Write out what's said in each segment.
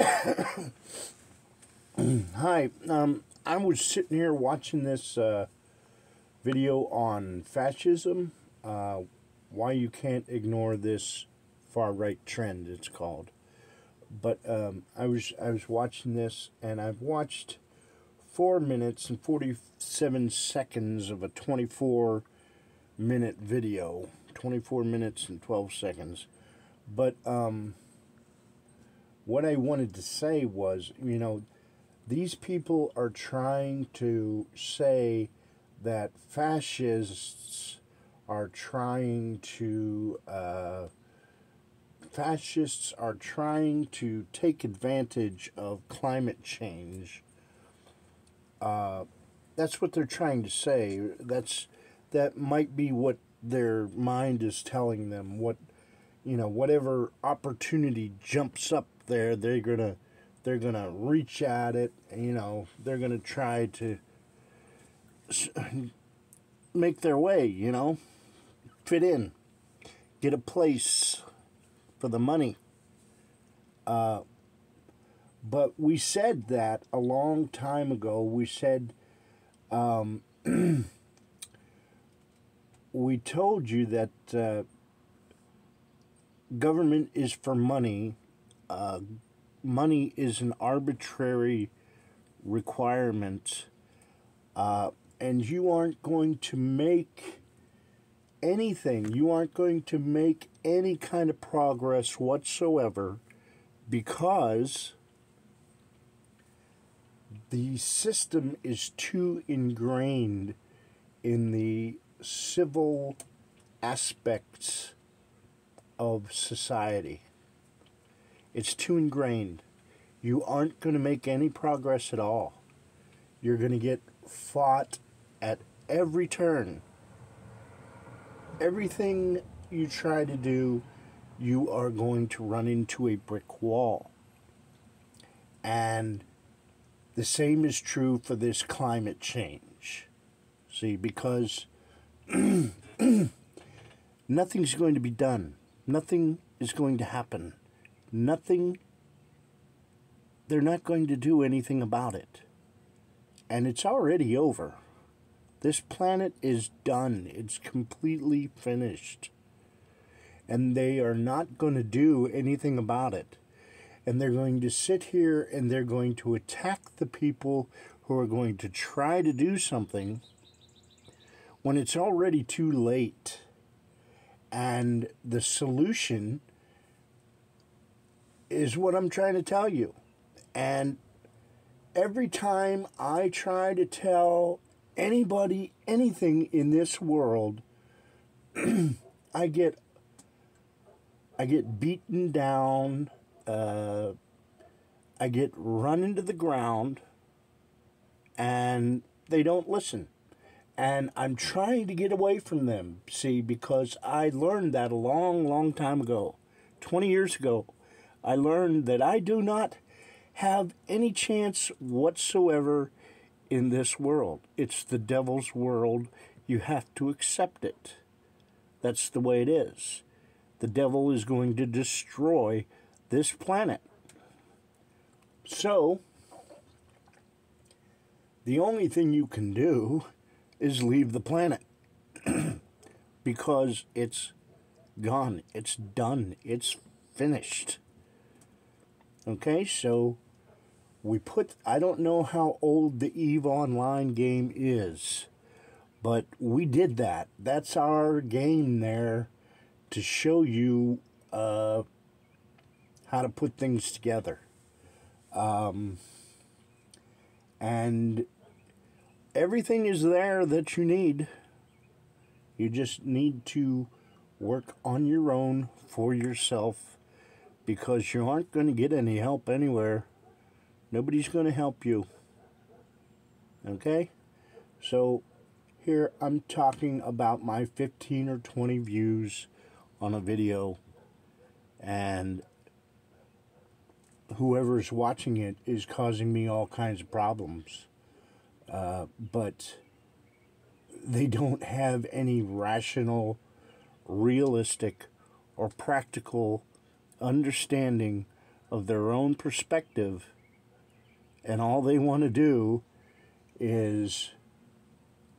Hi, um, I was sitting here watching this uh, video on fascism. Uh, why you can't ignore this far right trend? It's called. But um, I was I was watching this, and I've watched four minutes and forty seven seconds of a twenty four minute video. Twenty four minutes and twelve seconds. But um, what I wanted to say was, you know these people are trying to say that fascists are trying to uh, fascists are trying to take advantage of climate change. Uh, that's what they're trying to say. That's that might be what their mind is telling them. What you know, whatever opportunity jumps up there, they're gonna they're to reach at it, you know, they're to try to make their way, you know, fit in, get a place for the money. Uh, but we said that a long time ago. We said, um, we told you that uh, government is for money. Uh, money is an arbitrary requirement, uh, and you aren't going to make anything, you aren't going to make any kind of progress whatsoever because the system is too ingrained in the civil aspects of society. It's too ingrained. You aren't going to make any progress at all. You're going to get fought at every turn. Everything you try to do, you are going to run into a brick wall. And the same is true for this climate change. See, because nothing's going to be done, nothing is going to happen nothing, they're not going to do anything about it. And it's already over. This planet is done, it's completely finished. And they are not going to do anything about it. And they're going to sit here and they're going to attack the people who are going to try to do something when it's already too late. And the solution is what I'm trying to tell you. And every time I try to tell anybody anything in this world, I get I get beaten down. Uh, I get run into the ground, and they don't listen. And I'm trying to get away from them, see, because I learned that a long, long time ago. 20 years ago, I learned that I do not have any chance whatsoever in this world. It's the devil's world. You have to accept it. That's the way it is. The devil is going to destroy this planet. So, the only thing you can do is leave the planet because it's gone, it's done, it's finished. Okay, so we put, I don't know how old the EVE Online game is, but we did that. That's our game there to show you uh, how to put things together. Um, and everything is there that you need. You just need to work on your own for yourself because you aren't going to get any help anywhere. Nobody's going to help you. Okay? So here I'm talking about my 15 or 20 views on a video and whoever's watching it is causing me all kinds of problems. Uh, but they don't have any rational, realistic, or practical understanding of their own perspective, and all they want to do is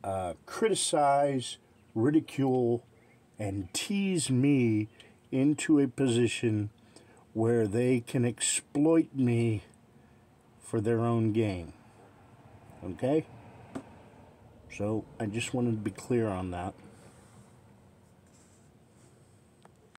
uh, criticize, ridicule, and tease me into a position where they can exploit me for their own gain. Okay? So I just wanted to be clear on that.